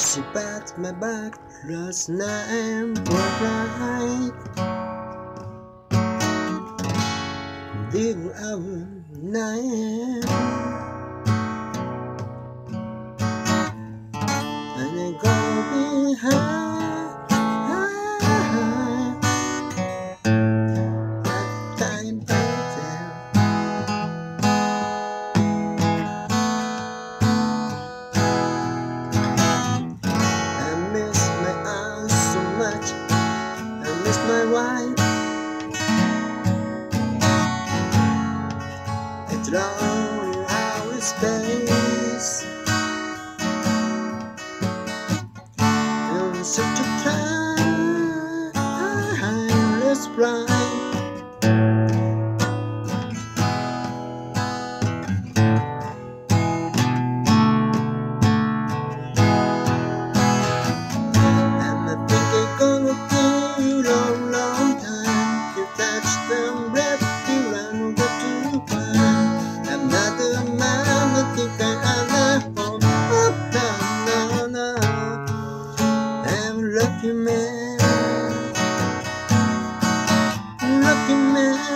She pat my back last night was right. Didn't have night. is my wife. in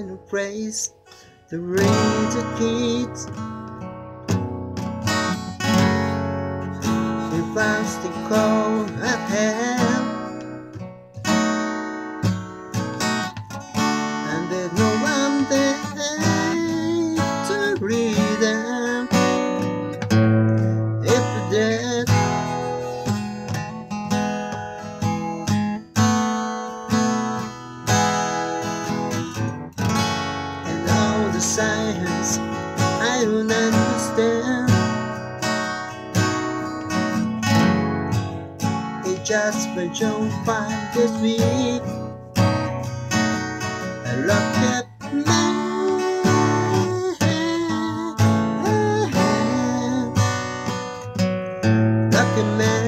final praise, the raging kids, The rusty cold at. science I don't understand. It just went John fine this week I look at me. Look at me.